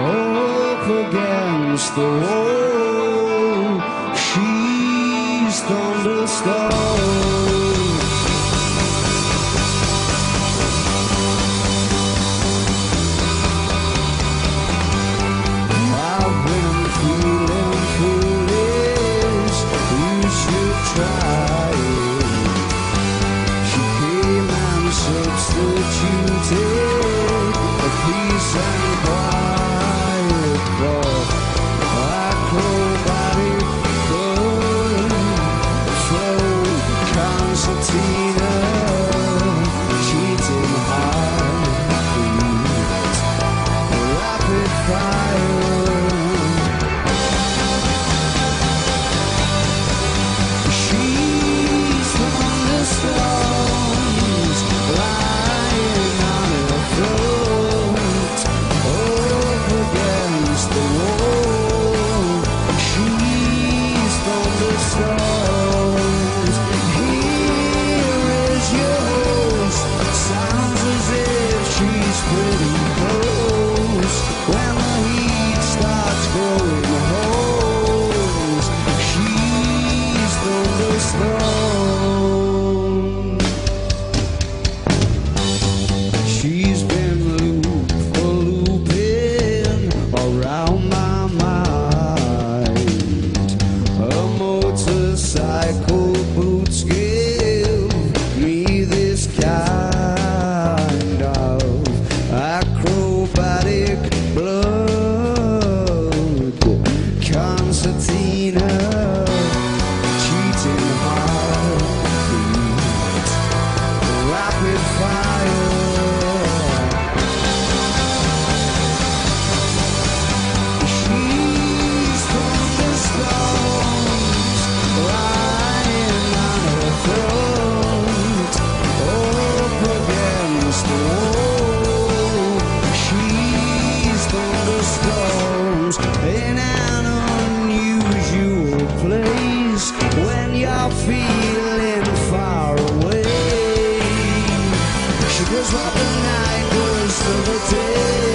up against the wall. She's thunderstorm. specialty. filling. She's the whisper. Cause what the night was for the day